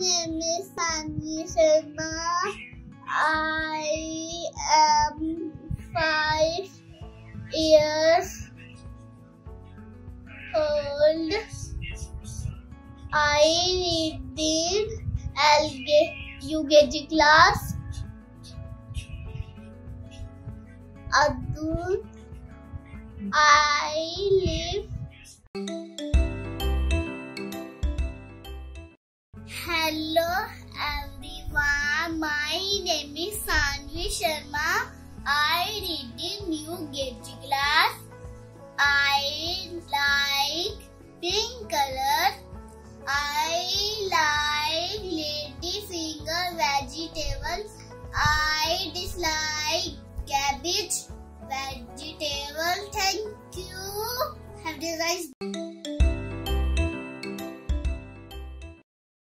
name is Saanvi Sharma. I am five years old. I read UKG class. Abdul. I Hello everyone. My name is Saanvi Sharma. I read in New Gage class. I like pink color. I like lady finger vegetables. I dislike cabbage vegetable. Thank you.